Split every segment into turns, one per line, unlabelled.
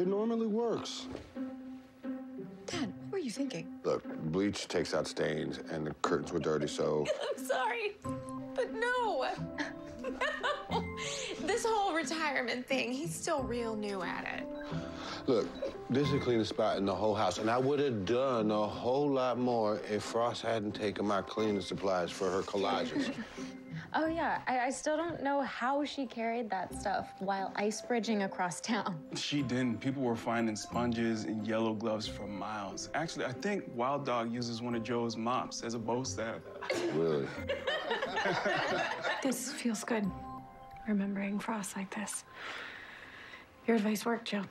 It normally works.
Dad, what were you thinking?
Look, bleach takes out stains, and the curtains were dirty, so
I'm sorry, but no. No. This whole retirement thing, he's still real new at it.
look, this is the cleanest spot in the whole house, and I would have done a whole lot more if Frost hadn't taken my cleaning supplies for her collages.
Oh, yeah. I, I still don't know how she carried that stuff while ice bridging across town.
She didn't. People were finding sponges and yellow gloves for miles. Actually, I think Wild Dog uses one of Joe's mops as a bow staff.
really?
This feels good, remembering Frost like this. Your advice worked, Joe.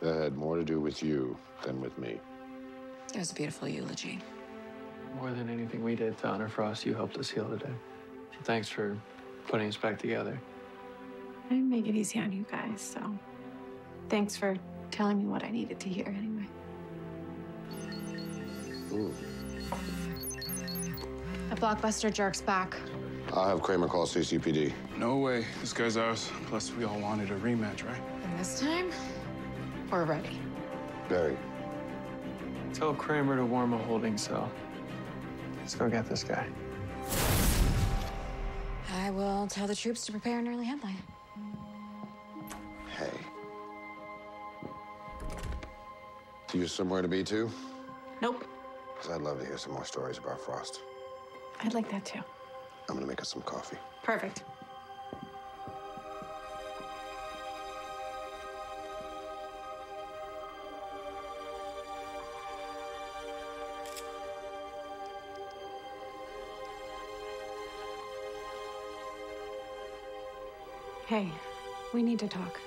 That had more to do with you than with me.
It was a beautiful eulogy.
More than anything we did to honor Frost, you helped us heal today. So thanks for putting us back together.
I didn't make it easy on you guys, so thanks for telling me what I needed to hear anyway.
Ooh.
The blockbuster jerk's back.
I'll have Kramer call CCPD.
No way. This guy's ours. Plus, we all wanted a rematch, right?
And this time, we're ready.
Barry,
Tell Kramer to warm a holding cell. Let's go get this guy.
I will tell the troops to prepare an early headline.
hey. Do you somewhere to be too?
Nope.
Because I'd love to hear some more stories about Frost.
I'd like that too.
I'm gonna make us some coffee.
Perfect. Hey, we need to talk.